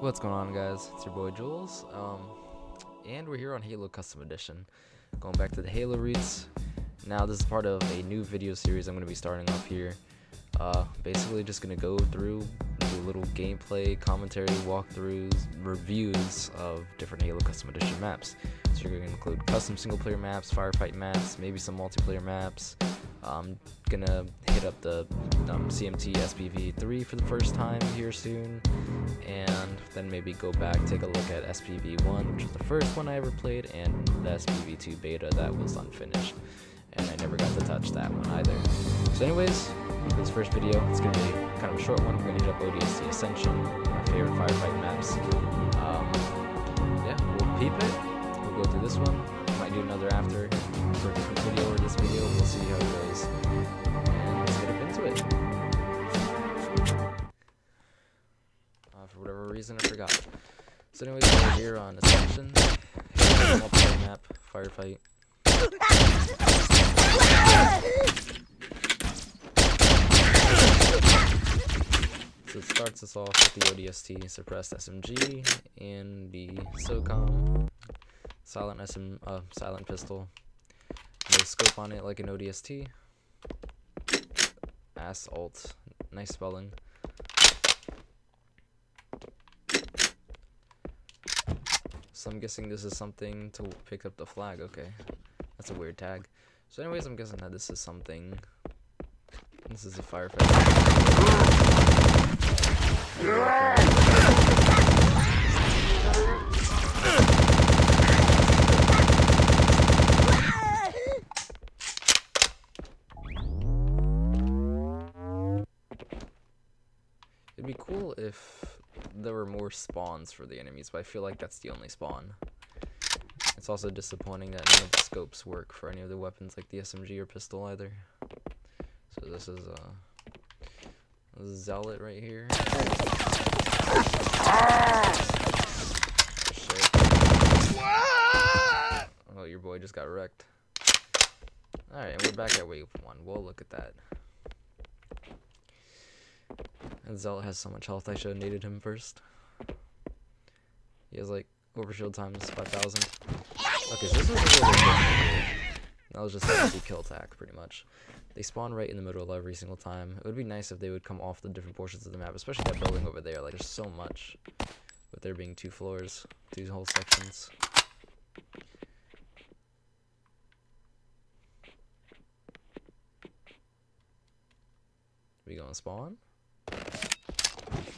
What's going on guys? It's your boy Juls. Um, and we're here on Halo Custom Edition. Going back to the Halo roots. Now this is part of a new video series I'm going to be starting off here. Uh, basically just going to go through little gameplay, commentary, walkthroughs, reviews of different Halo Custom Edition maps. So you're going to include custom single player maps, firefight maps, maybe some multiplayer maps, I'm gonna hit up the um, CMT SPV 3 for the first time here soon, and then maybe go back, take a look at SPV 1, which was the first one I ever played, and the SPV 2 beta that was unfinished, and I never got to touch that one either. So anyways, this first video, it's gonna be kind of a short one, we're gonna hit up ODST Ascension, my favorite firefight maps. Um, yeah, we'll peep it, we'll go through this one, do another after for a different video or this video. We'll see how it goes. And let's get up into it. Uh, for whatever reason, I forgot. So anyways, we're here on Ascension. Multiplayer map, firefight. So it starts us off with the ODST suppressed SMG and the SOCOM silent SM uh, silent pistol no scope on it like an ODST. Ass alt. Nice spelling. So I'm guessing this is something to pick up the flag. Okay. That's a weird tag. So anyways, I'm guessing that this is something... This is a firefighter. It'd be cool if there were more spawns for the enemies, but I feel like that's the only spawn. It's also disappointing that none of the scopes work for any of the weapons like the SMG or pistol either. So this is uh, a zealot right here. Oh, your boy just got wrecked. Alright, and we're back at wave one. We'll look at that. And Zealot has so much health, I should have needed him first. He has like overshield times 5,000. Okay, so this was really good That was just a kill attack, pretty much. They spawn right in the middle of every single time. It would be nice if they would come off the different portions of the map, especially that building over there. Like, there's so much. With there being two floors, two whole sections. We gonna spawn?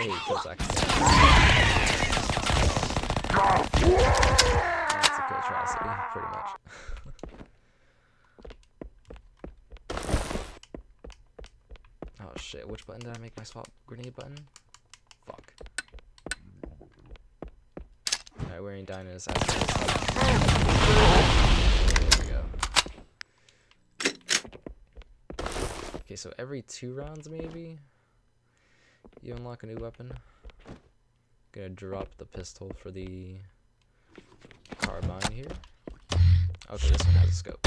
That's a atrocity, pretty much. oh shit, which button did I make my swap grenade button? Fuck. Alright, we're. There we go. Okay, so every two rounds maybe you unlock a new weapon. Gonna drop the pistol for the carbine here. Okay, this one has a scope.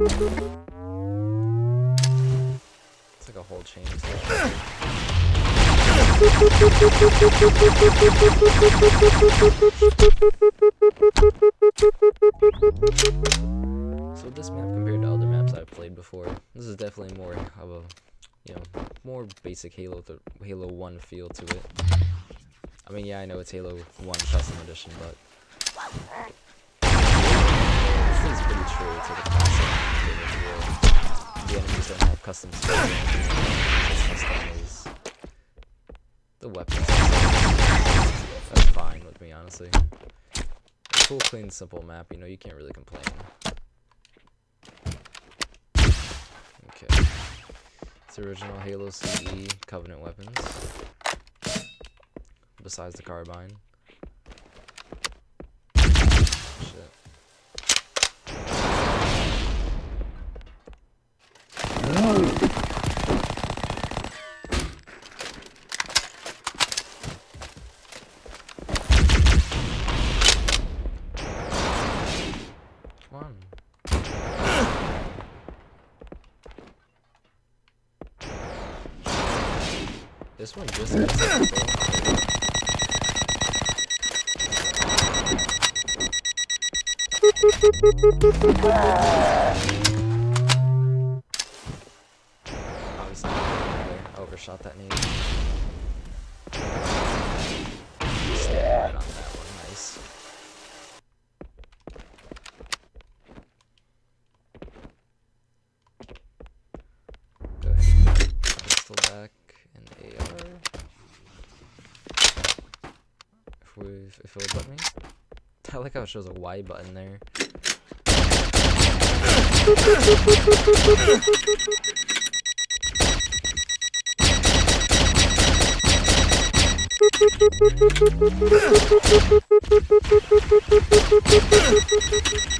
It's like a whole chain. So this map compared to other maps I've played before, this is definitely more of a, you know, more basic Halo Halo 1 feel to it. I mean, yeah, I know it's Halo 1 Custom Edition, but is pretty true to the classic The enemies don't have custom skills. The weapons. That's fine with me, honestly. Cool, clean, simple map, you know, you can't really complain. Okay. It's original Halo CE Covenant weapons. besides the carbine. This one just gets it, bro. Obviously, I overshot that need. Stay right on that one, nice. Go ahead, pistol back and AR. If we, if it would let me. I like how it shows a Y button there.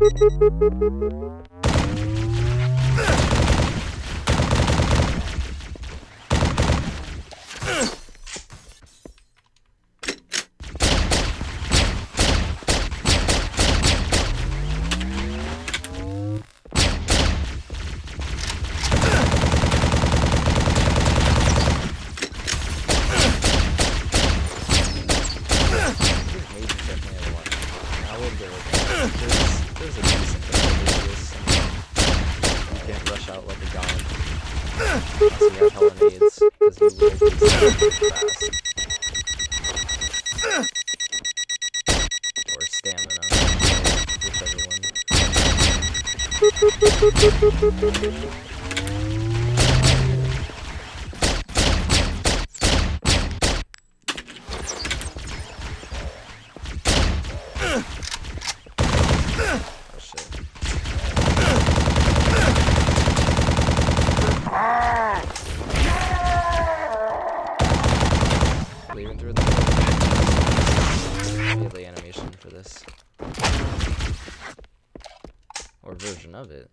Boop boop. Or stamina, whichever one. Oh shit. Leaving through the immediately animation for this. Or version of it.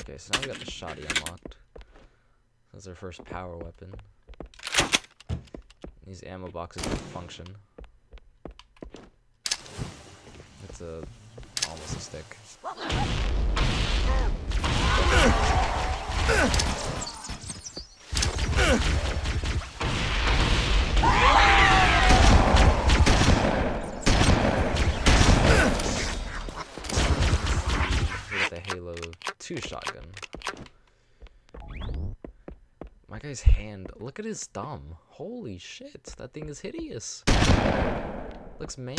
Okay, so now we got the shoddy unlocked. That's our first power weapon. These ammo boxes don't function. It's a almost a stick. With the Halo 2 shotgun. My guy's hand, look at his thumb. Holy shit, that thing is hideous. Looks man.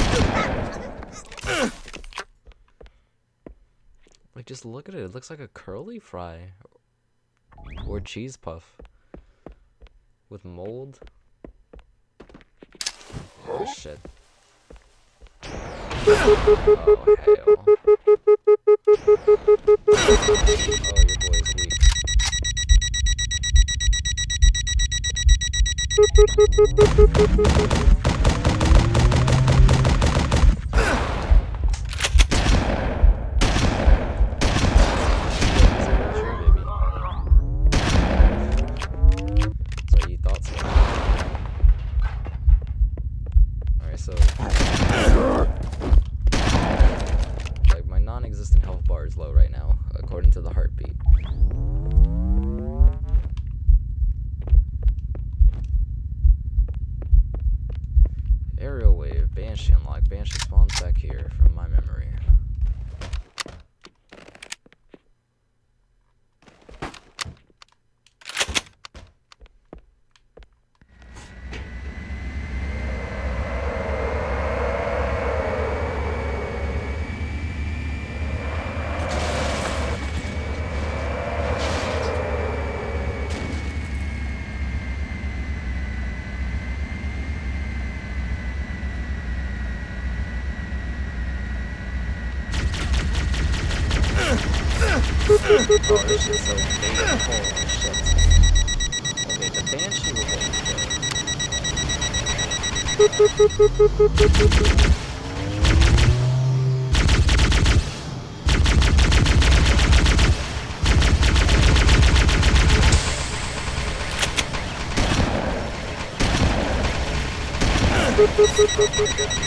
Like, just look at it. It looks like a curly fry. Or cheese puff. With mold. Oh, shit. Oh, hell. Oh, this shit's so big. Holy shit. Okay, the Banshee will get killed. Oh,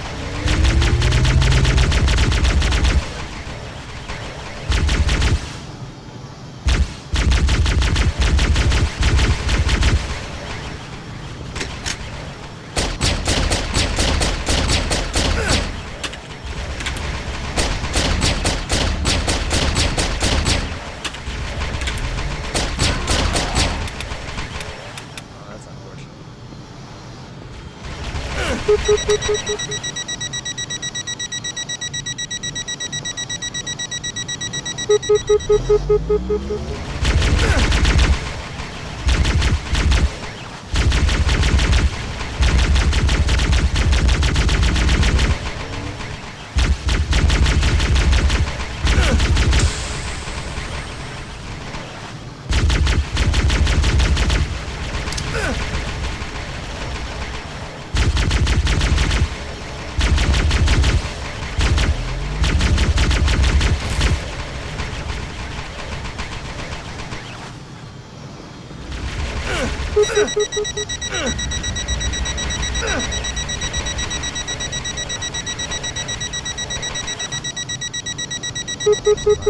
That's unfortunate.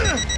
Ugh!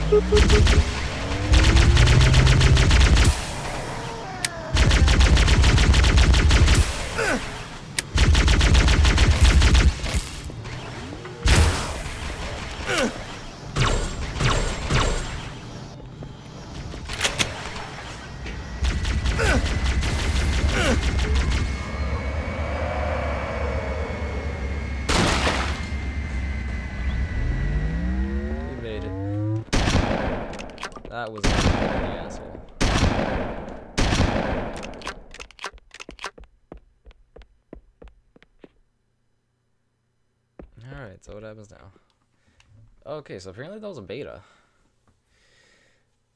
Thank you. Alright, so what happens now? Okay, so apparently that was a beta.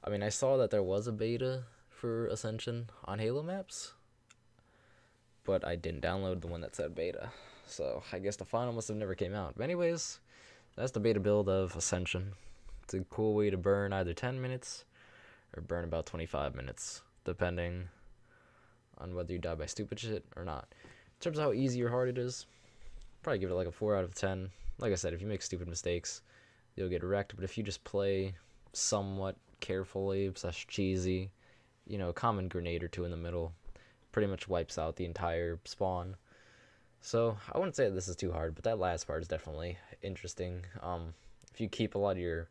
I mean, I saw that there was a beta for Ascension on Halo maps, but I didn't download the one that said beta. So I guess the final must have never came out. But anyways, that's the beta build of Ascension. It's a cool way to burn either 10 minutes or burn about 25 minutes, depending on whether you die by stupid shit or not. In terms of how easy or hard it is, probably give it like a 4 out of 10. Like I said, if you make stupid mistakes, you'll get wrecked. But if you just play somewhat carefully, slash cheesy, you know, a common grenade or two in the middle, pretty much wipes out the entire spawn. So I wouldn't say this is too hard, but that last part is definitely interesting. Um, if you keep a lot of your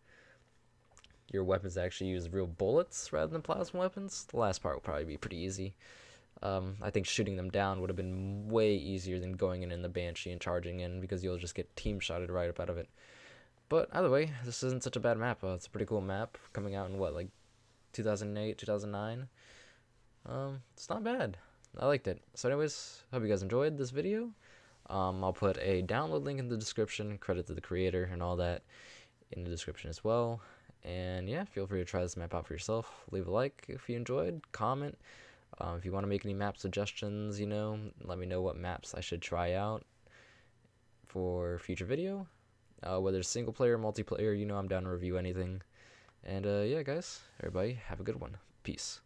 your weapons actually use real bullets rather than plasma weapons, the last part will probably be pretty easy. Um, I think shooting them down would have been way easier than going in in the Banshee and charging in because you'll just get team shotted right up out of it. But either way, this isn't such a bad map. Uh, it's a pretty cool map coming out in what like 2008, 2009. Um, it's not bad. I liked it. So, anyways, hope you guys enjoyed this video. Um, I'll put a download link in the description, credit to the creator, and all that in the description as well. And yeah, feel free to try this map out for yourself. Leave a like if you enjoyed, comment. Um, if you want to make any map suggestions, you know, let me know what maps I should try out for future video. Uh, whether it's single player, multiplayer, you know, I'm down to review anything. And uh, yeah, guys, everybody, have a good one. Peace.